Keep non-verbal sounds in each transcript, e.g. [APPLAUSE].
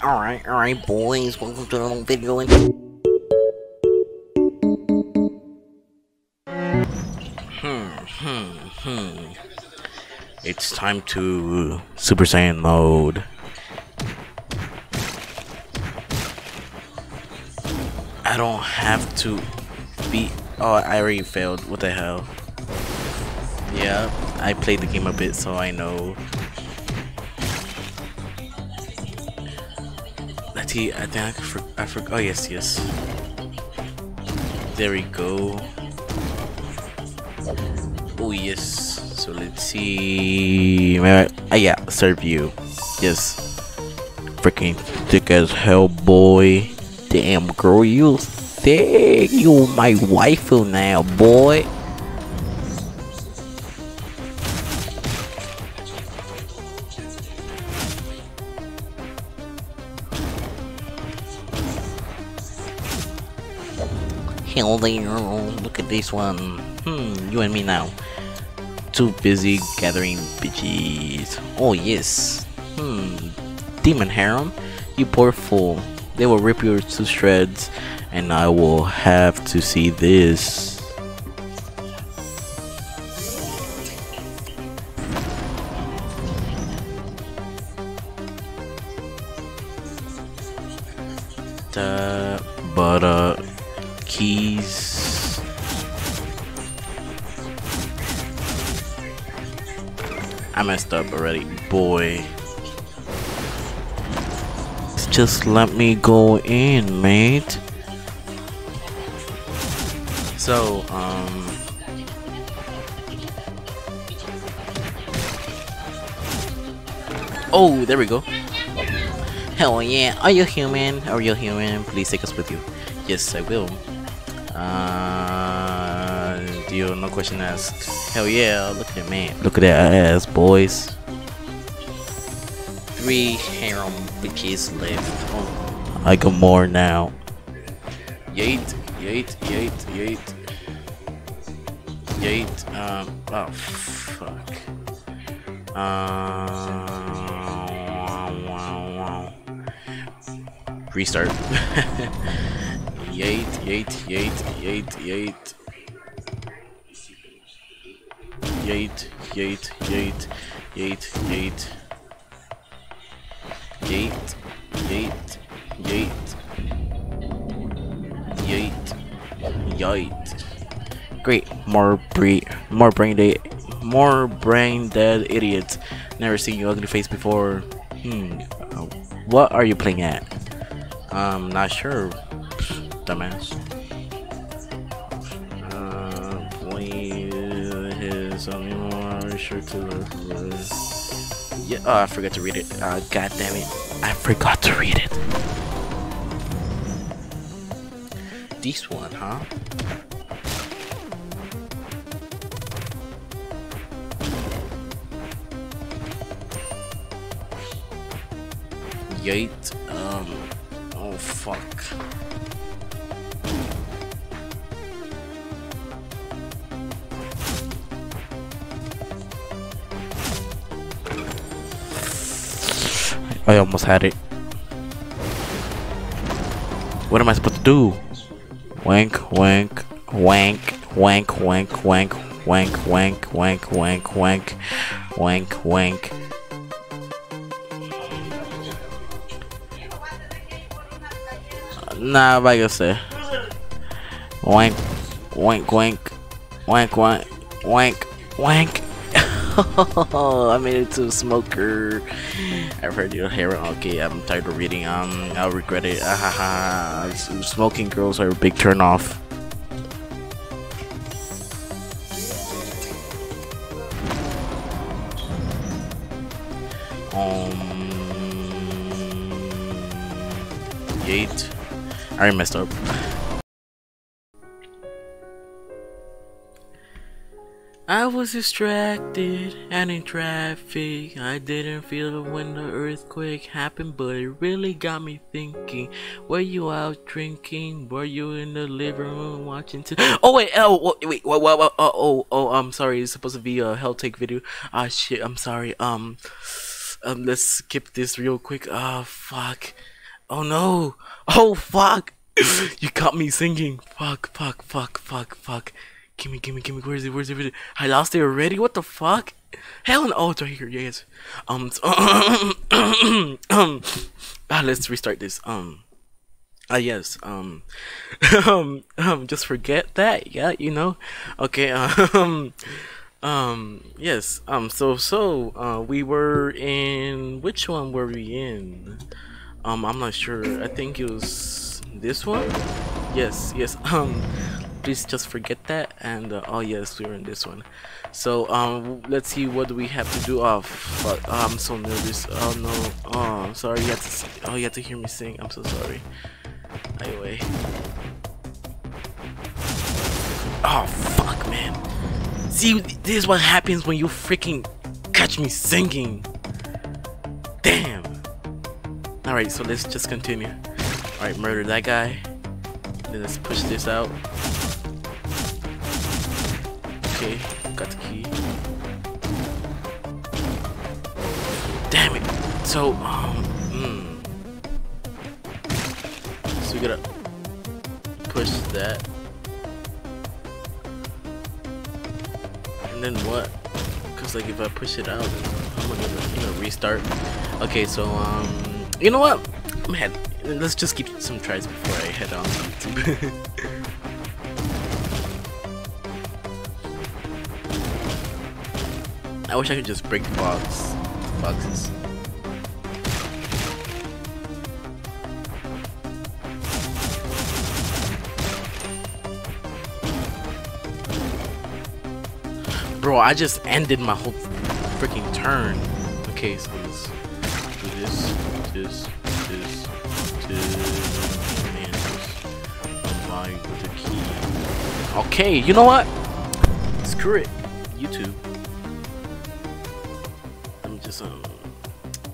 Alright, alright, boys. Welcome to the video. Hmm, hmm, hmm. It's time to Super Saiyan mode. I don't have to be. Oh, I already failed. What the hell? Yeah, I played the game a bit, so I know. Let's. I think I for, forgot. Oh yes, yes. There we go. Oh yes. So let's see. Uh, yeah, serve you. Yes. Freaking thick as hell, boy. Damn, girl, you thick. You my waifu now, boy. Hell there, look at this one. Hmm, you and me now. Too busy gathering bitches. Oh yes. Hmm, Demon Harem, you poor fool. They will rip you to shreds, and I will have to see this. The I messed up already, boy. Just let me go in, mate. So, um. Oh, there we go. Hell yeah. Are you human? Are you human? Please take us with you. Yes, I will. Uh, you no question asked? Hell yeah! Look at me. Look at that ass, boys. Three harem bitches left. Oh. I got more now. Yeet, yeet, yeet, yeet. Yeet. Um. Oh fuck. Uh, restart. [LAUGHS] Yeet, yeet, yeet, yeet, yeet. Yeet, yeet, yeet, yeet, yeet. Yeet, yeet, yeet. Yeet, yeet. Great, more bre more brain dead, more brain dead idiots. Never seen your ugly face before. Hmm. What are you playing at? I'm not sure dumbass. Boy, his only shirt to the. Yeah, oh, I forgot to read it. Uh, God damn it. I forgot to read it. This one, huh? Yeet. Um. Oh, fuck. I almost had it. What am I supposed to do? Wank, wank, wank, wank, wank, wank, wank, wank, wank, wank, wank, wank, wank. Nah, like I said. Wank, wank, wank, wank, wank, wank, wank. I made it to smoker. I've heard your hair. Okay, I'm tired of reading. Um, I'll regret it. Ah. Smoking girls are a big turn off. Um, eight. I already messed up. I was distracted and in traffic. I didn't feel it when the earthquake happened, but it really got me thinking. Were you out drinking? Were you in the living room watching? T- oh wait, oh wait, what, what, what, oh, oh, oh, I'm sorry. It's supposed to be a hell take video. Ah shit, I'm sorry. Um, um, let's skip this real quick. Oh fuck! Oh no! Oh fuck! [LAUGHS] you caught me singing. Fuck! Fuck! Fuck! Fuck! Fuck! Gimme! Gimme! Gimme! Where is it? Where's it? I lost it already. What the fuck? Hell no! Oh, it's right here. Yes. Um. [COUGHS] um. [COUGHS] Ah, let's restart this. Um. Ah yes, um, [LAUGHS] um, um, just forget that, yeah, you know, okay, [LAUGHS] um, um, yes, um, so, so, uh, we were in, which one were we in? Um, I'm not sure, I think it was this one? Yes, yes, um, please just forget that, and, uh, oh yes, we're in this one. So, um, let's see, what we have to do? Oh, fuck, oh, I'm so nervous, oh no, oh, I'm sorry, you had to, oh, you had to hear me sing, I'm so sorry. Anyway. Oh, fuck, man. See, this is what happens when you freaking catch me singing. Damn. Alright, so let's just continue. Alright, murder that guy. Then let's push this out. Okay, got the key. Damn it. So, um, hmm. So we gotta push that. And then what? Cause like if I push it out, I'm gonna, you know, restart? Okay, so um, you know what? Head. Let's just keep some tries before I head on YouTube. [LAUGHS] I wish I could just break the box boxes. Bro, I just ended my whole freaking turn. Okay, so this, this, this, this, the key. Okay, you know what? Screw it. YouTube. Um.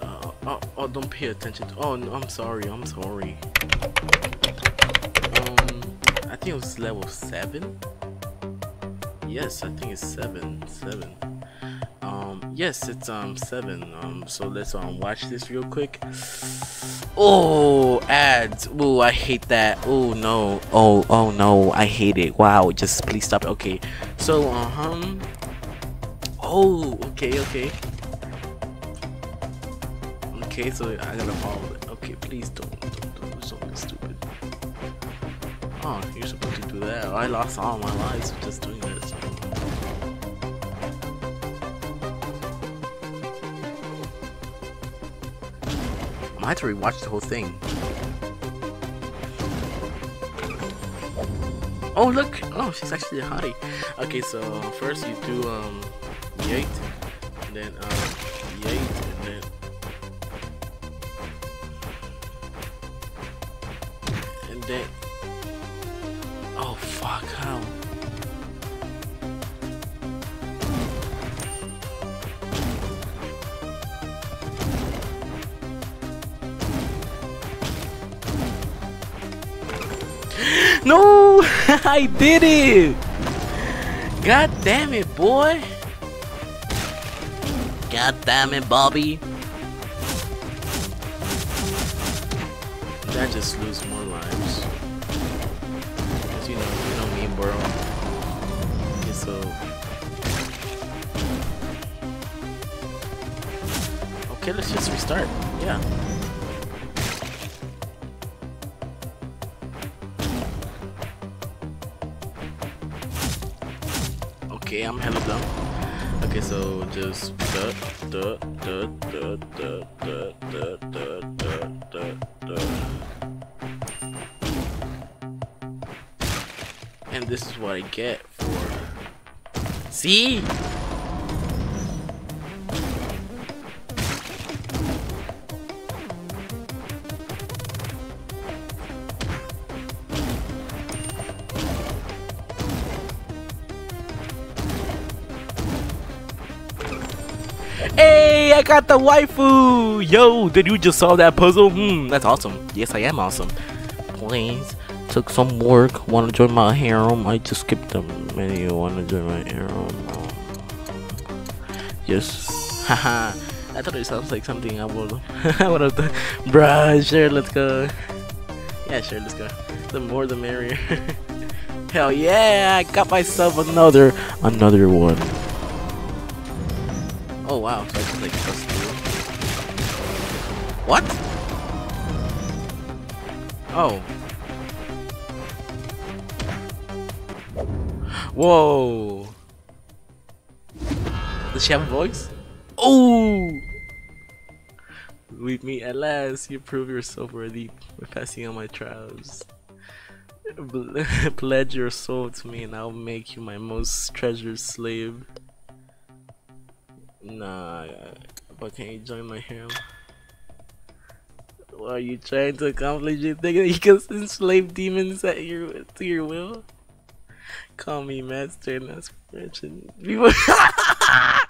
Uh, oh, oh, don't pay attention. To, oh, no, I'm sorry. I'm sorry. Um, I think it was level seven. Yes, I think it's seven. Seven. Um, yes, it's um seven. Um, so let's um watch this real quick. Oh, ads. Oh, I hate that. Oh no. Oh, oh no. I hate it. Wow. Just please stop. Okay. So, huh. Oh, okay, okay. Okay, so I gotta follow it. Okay, please don't, don't don't do something stupid. Oh, you're supposed to do that. I lost all my lives just doing this. I might have to rewatch the whole thing. Oh look! Oh, she's actually a hottie. Okay, so first you do um yeet, and then um then oh fuck how. [GASPS] No! [LAUGHS] I did it! God damn it, boy! God damn it, Bobby! I just lose more lives. Bro. Okay, let's just restart. Yeah. Okay, I'm hella dumb. Okay, so just duh, duh, duh, duh, duh, duh, duh, duh, duh, duh. And this is what I get for. See? Hey, I got the waifu! Yo, did you just solve that puzzle? Hmm, that's awesome. Yes, I am awesome. Please, took some work. Want to join my harem? I just skipped the menu. Want to join my harem? Yes. [LAUGHS] Haha. I thought it sounds like something I would [LAUGHS] would have. Bruh, sure, let's go. Yeah, sure, let's go. The more the merrier. [LAUGHS] Hell yeah, I got myself another another one. Oh wow, so I just like through. What? Oh. Whoa. Does she have a voice? Oh! Leave me at last. You prove yourself worthy by passing on my trials. [LAUGHS] Pledge your soul to me, and I'll make you my most treasured slave. Nah, but can you join my harem? What are you trying to accomplish? You think that [LAUGHS] you can enslave demons at your to your will? Call me master and ask permission. People. [LAUGHS]